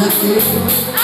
Yeah,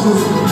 justice